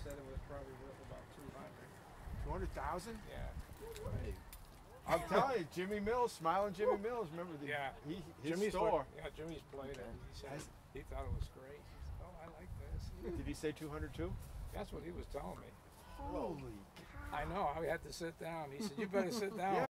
said it was probably worth about two hundred. Two hundred thousand? Yeah. I'm telling you, Jimmy Mills, smiling Jimmy Mills. Remember the Yeah. he, his Jimmy's store. Played, yeah, Jimmy's played it. He said he thought it was great. Said, "Oh, I like this." Did he say two hundred too? That's what he was telling me. Holy cow! I know. I had to sit down. He said, "You better sit down."